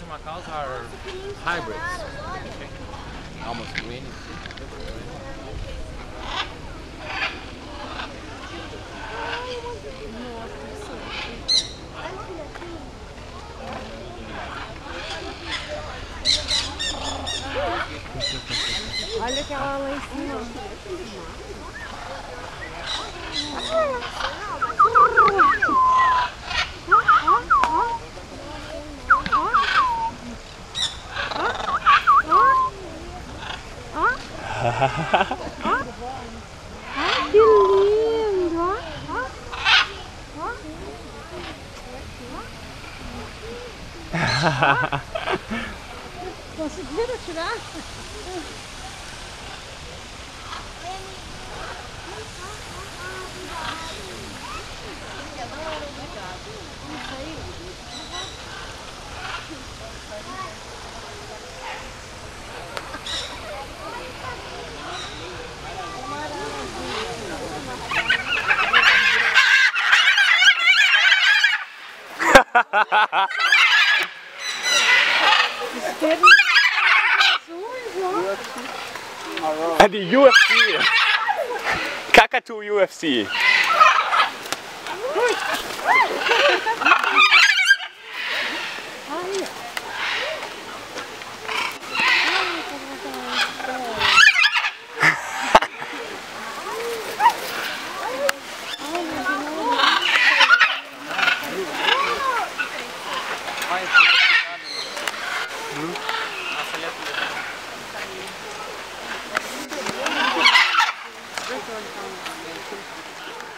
Russian macaws are hybrids. Almost green. Olha aquela lá em cima. 哈哈哈哈哈哈哈哈我是约着去 and the UFC. Kakatu UFC. 그런상황에 가.